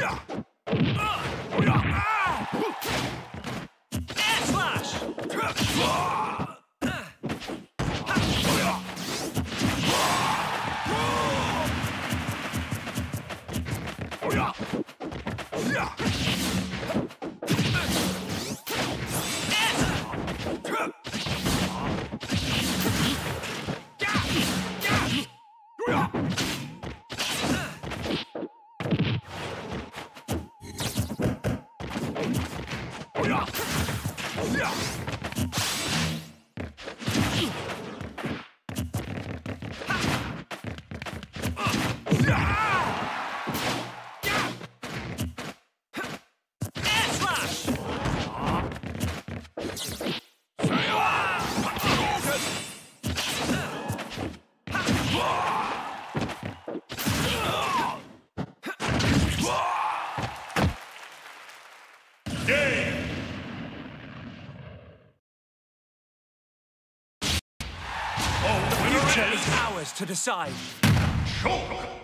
Air Yeah! The future is ours to decide. Choke!